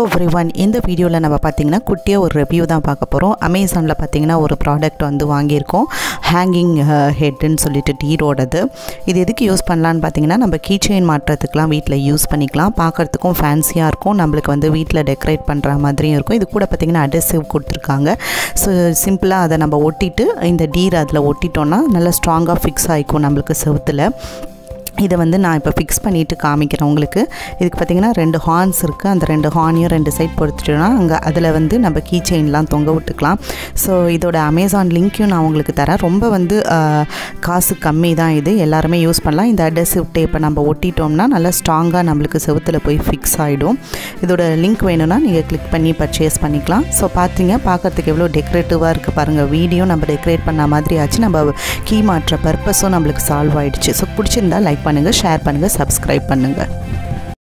Hello every one இந்த வீடியோவில் நம்ம பார்த்தீங்கன்னா குட்டியாக ஒரு ரிவ்யூ தான் பார்க்க போகிறோம் அமேசானில் பார்த்தீங்கன்னா ஒரு ப்ராடக்ட் வந்து வாங்கியிருக்கோம். ஹேங்கிங் ஹெட்டுன்னு uh, சொல்லிட்டு டீரோடது இது எதுக்கு யூஸ் பண்ணலான்னு பார்த்தீங்கன்னா நம்ம கீச்செயின் மாற்றுறதுக்கெலாம் வீட்டில் யூஸ் பண்ணிக்கலாம். பார்க்குறதுக்கும் ஃபேன்சியாக இருக்கும். நம்மளுக்கு வந்து வீட்டில் டெக்கரேட் பண்ணுற மாதிரியும் இருக்கும். இது கூட பார்த்திங்கன்னா அடசிவ் கொடுத்துருக்காங்க. ஸோ சிம்பிளாக அதை நம்ம ஒட்டிட்டு இந்த டீர் அதில் ஒட்டிட்டோன்னா நல்லா ஸ்ட்ராங்காக ஃபிக்ஸ் ஆகிக்கும் நம்மளுக்கு செவுத்தில். இதை வந்து நான் இப்போ ஃபிக்ஸ் பண்ணிவிட்டு காமிக்கிறேன் உங்களுக்கு. இதுக்கு பார்த்திங்கன்னா ரெண்டு ஹார்ன்ஸ் இருக்குது அந்த ரெண்டு ஹார்னையும் ரெண்டு சைட் பொறுத்துட்டோன்னா அங்கே அதில் வந்து நம்ம கீ செயின்லாம் தொங்க விட்டுக்கலாம். ஸோ இதோட அமேசான் லிங்க்கையும் நான் உங்களுக்கு தரேன். ரொம்ப வந்து காசு கம்மி தான் இது. எல்லாருமே யூஸ் பண்ணலாம். இந்த அடசிவ் டேப்பை நம்ம ஒட்டிட்டோம்னா நல்லா ஸ்ட்ராங்காக நம்மளுக்கு செவுத்தில் போய் ஃபிக்ஸ் ஆகிடும் இதோட லிங்க் வேணும்னா நீங்கள் கிளிக் பண்ணி பர்ச்சேஸ் பண்ணிக்கலாம். ஸோ பார்த்தீங்க பார்க்குறதுக்கு எவ்வளோ டெக்கரேட்டிவாக இருக்குது பாருங்கள் வீடியோ நம்ம டெக்கரேட் பண்ண மாதிரி ஆச்சு. நம்ம கீ மாற்ற பர்பஸும் நம்மளுக்கு சால்வ் ஆகிடுச்சு ஸோ பிடிச்சிருந்தா லைக் பண்ணுங்கள் ஷேர் பண்ணுங்கள் சப்ஸ்கிரைப் பண்ணுங்கள்